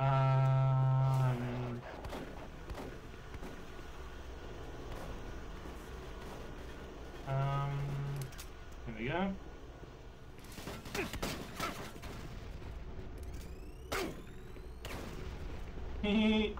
Um, um, here we go. Hehe.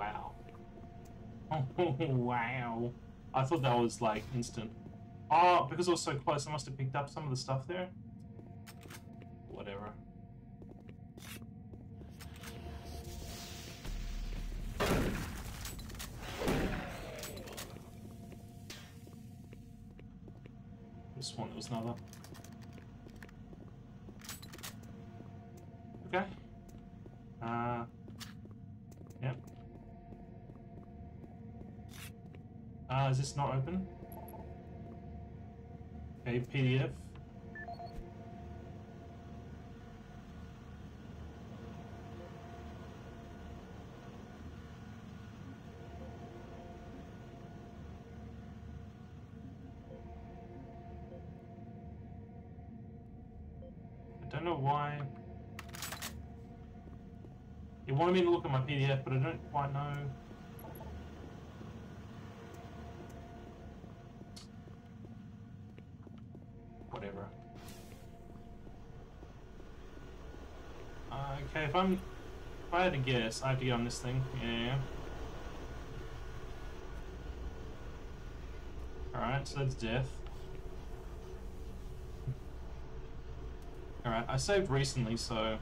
Wow. Wow. I thought that was like instant. Oh, because it was so close, I must have picked up some of the stuff there. Whatever. This one, there was another. Uh, is this not open? Okay, PDA. I don't know why. It wanted me to look at my PDA, but I don't quite know. Whatever. Uh, okay, if I'm... If I had to guess, I have to get on this thing. Yeah. Alright, so that's death. Alright, I saved recently, so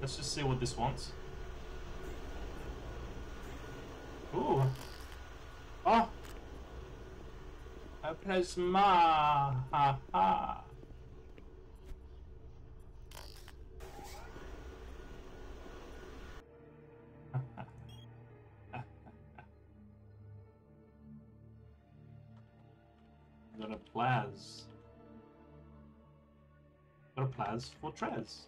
let's just see what this wants. Ooh. Oh! A plasma! Ha ha! Plaz. Got a Plaz for Trez.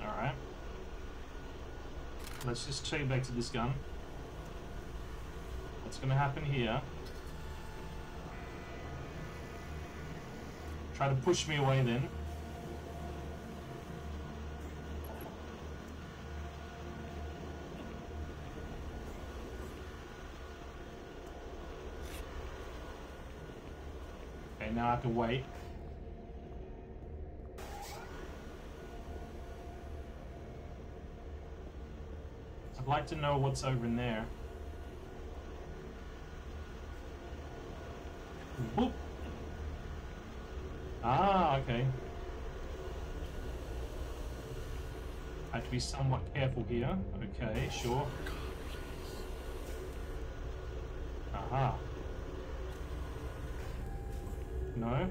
Alright. Let's just check back to this gun. What's gonna happen here? Try to push me away then. Have to wait. I'd like to know what's over in there. Boop. Ah, okay. I have to be somewhat careful here. Okay, sure. Aha. No?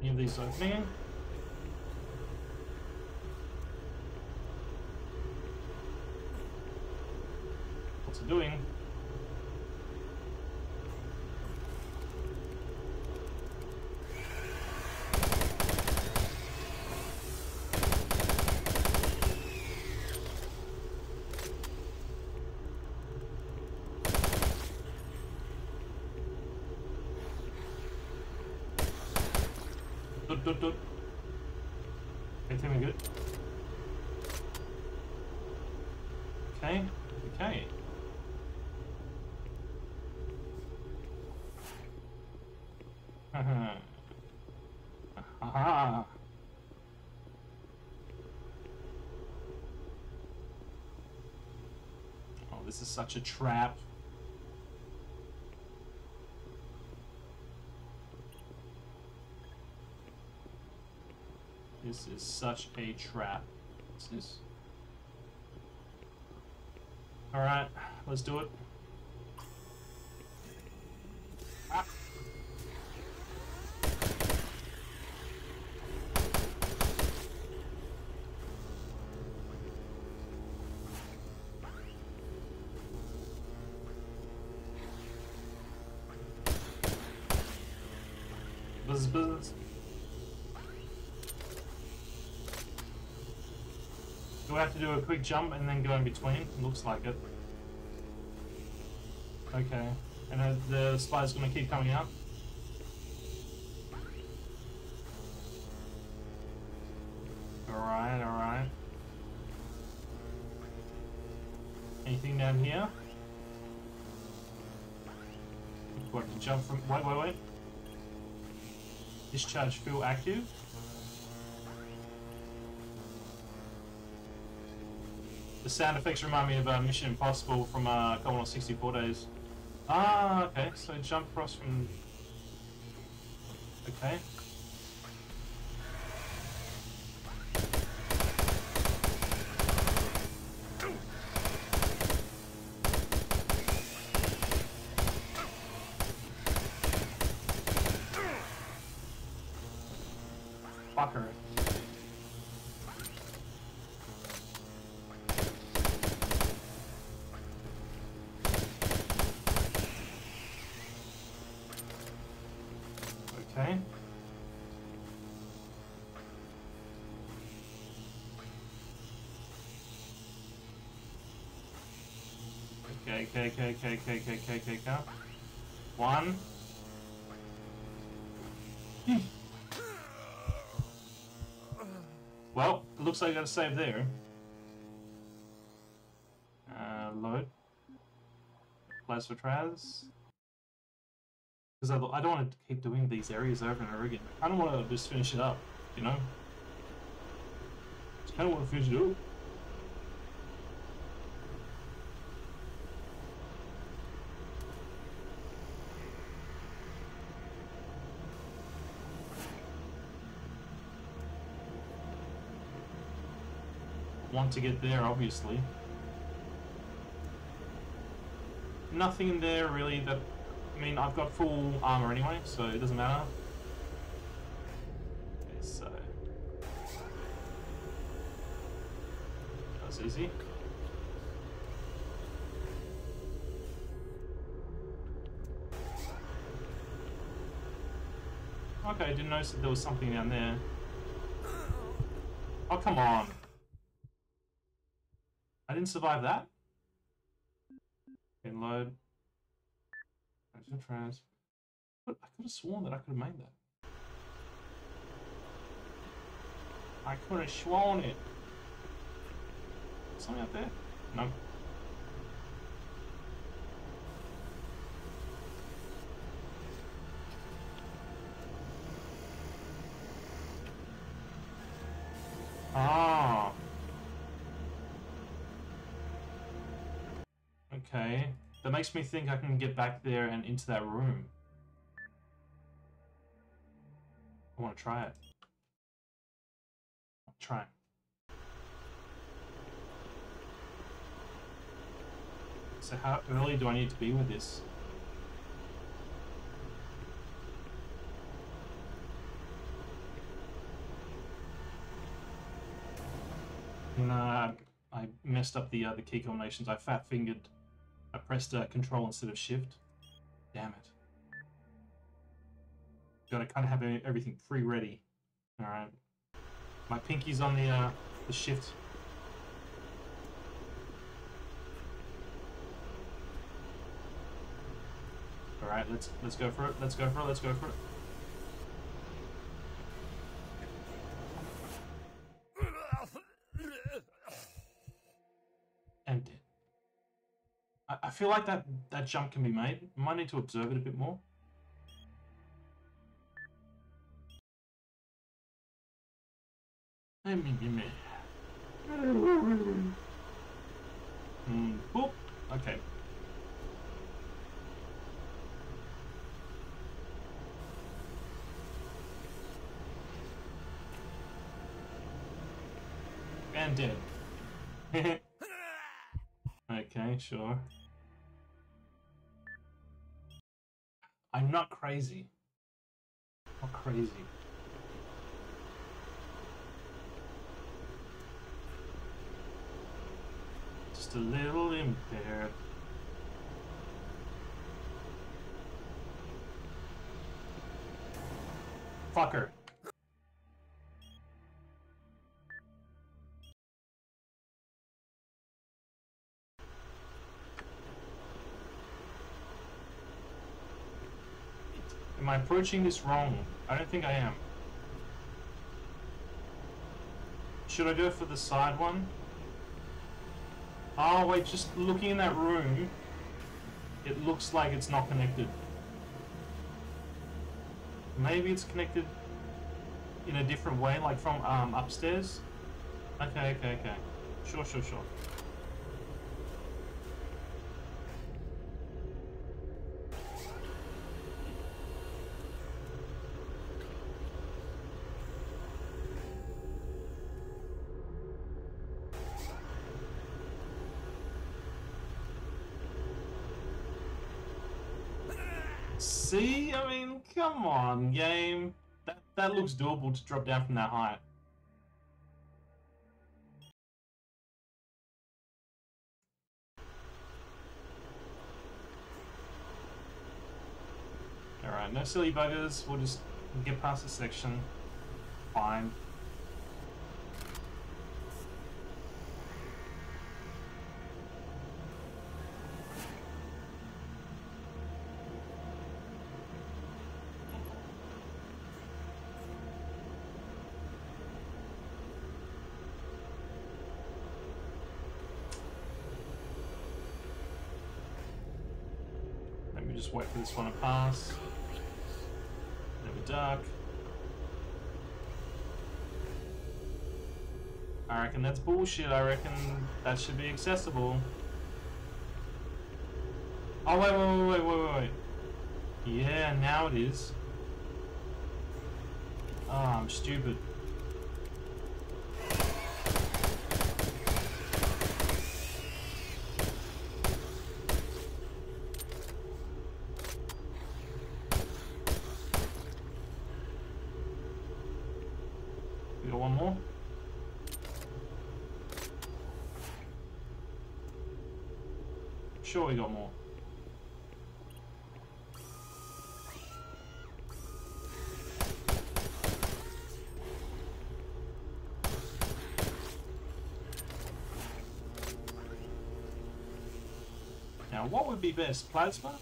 Any of these opening? What's it doing? Dut, dut. Everything good? Okay, okay. Aha. Oh, this is such a trap. This is such a trap. This is... Alright, let's do it. Ah. business. I have to do a quick jump and then go in between? Looks like it. Okay. And the spider's gonna keep coming out? Alright, alright. Anything down here? Have to jump from... Wait, wait, wait. Discharge fuel active. The sound effects remind me of uh, Mission Impossible from uh, Commodore 64 days. Ah, okay. So jump across from... Okay. Fucker. Okay, okay, okay, okay, okay, okay, okay, okay, okay. One. Well, looks like I got a save there. Uh, load. Place for Traz. Because I, I don't want to keep doing these areas over and over again. I don't want to just finish it up, you know? Just kind of want to finish it up. To get there, obviously. Nothing in there really that I mean, I've got full armor anyway, so it doesn't matter. Okay, so... That was easy. Okay, I didn't notice that there was something down there. Oh, come on. I didn't survive that? Okay, load. Action trans. I could have sworn that I could have made that. I could have sworn it. Something up there? No. Ah. Okay. That makes me think I can get back there and into that room. I want to try it. I'll try. So how early do I need to be with this? Nah, I messed up the uh, the key combinations. I fat fingered. I pressed uh, Control instead of Shift. Damn it. Gotta kind of have everything pre-ready. All right. My pinky's on the uh, the Shift. All right, let's let's go for it. Let's go for it. Let's go for it. Feel like that that jump can be made. Might need to observe it a bit more. Mm, boop. Okay. And dead. okay, sure. Crazy. Not crazy. Just a little impaired. Fucker. I approaching this wrong? I don't think I am. Should I go for the side one? Oh wait, just looking in that room, it looks like it's not connected. Maybe it's connected in a different way, like from um, upstairs? Okay, okay, okay. Sure, sure, sure. See? I mean, come on, game. That, that looks doable to drop down from that height. Alright, no silly buggers. We'll just get past this section. Fine. Me just wait for this one to pass. We duck. I reckon that's bullshit. I reckon that should be accessible. Oh, wait, wait, wait, wait, wait, wait. Yeah, now it is. Oh, I'm stupid. We got one more. Sure, we got more. Now, what would be best, plasma?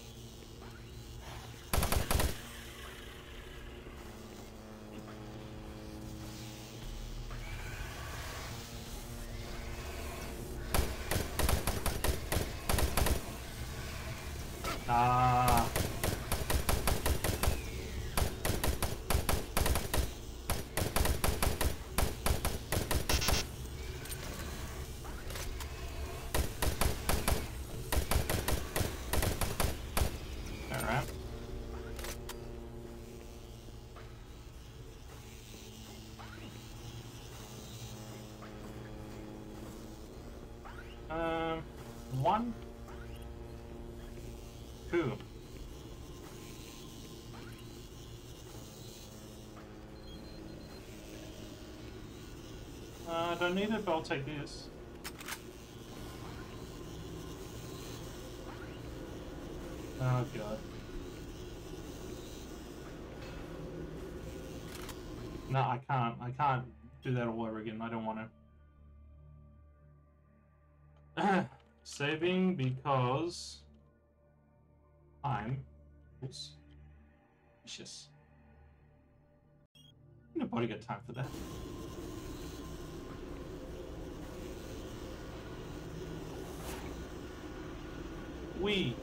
Don't need it, but I'll take this. Oh god. No, I can't. I can't do that all over again. I don't want to. Saving because time is precious. Nobody got time for that. We.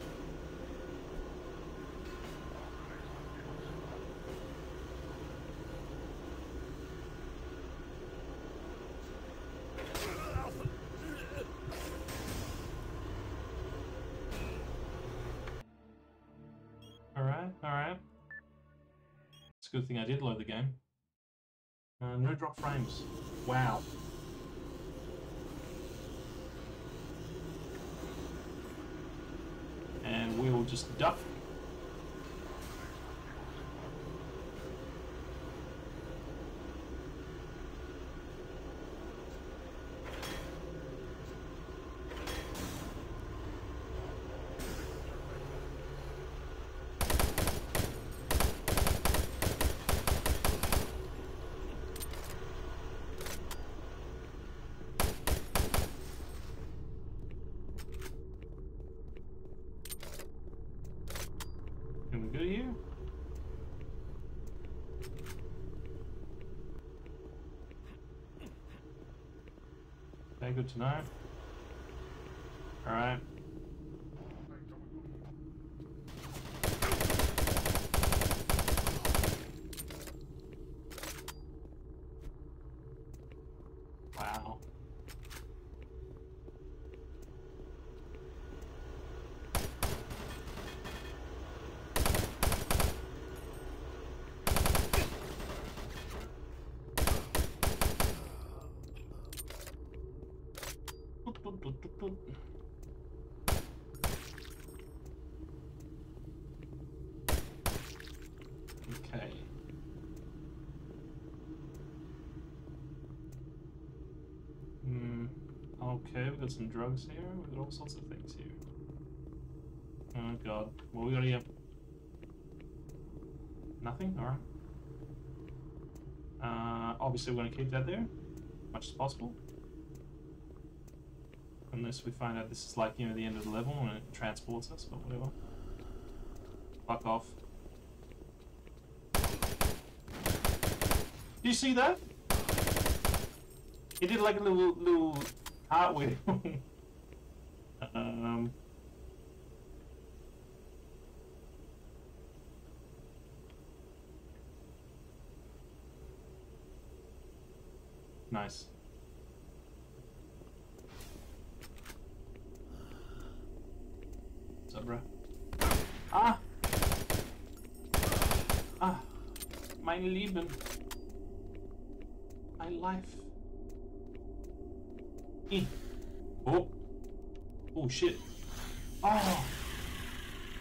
Alright, alright. It's a good thing I did load the game. Uh, no drop frames. Wow. And we will just duck. Good to know. Alright. Wow. Okay. Hmm. Okay, we've got some drugs here. We've got all sorts of things here. Oh god. What we got here? Nothing? Alright. Uh, obviously we're to keep that there. As Much as possible. Unless we find out this is like, you know, the end of the level and it transports us, but whatever. Fuck off. Do you see that? He did like a little little cartwheel. um. Nice. What's up, bro? Ah! Ah! Mein Leben. My life. Oh. Oh shit. Oh.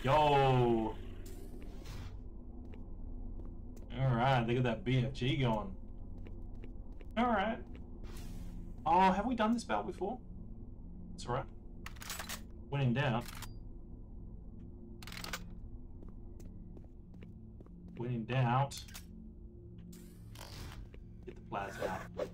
Yo. Alright, look at that BFG going. Alright. Oh, have we done this battle before? It's alright. When in doubt. When in doubt. Get the plasma out.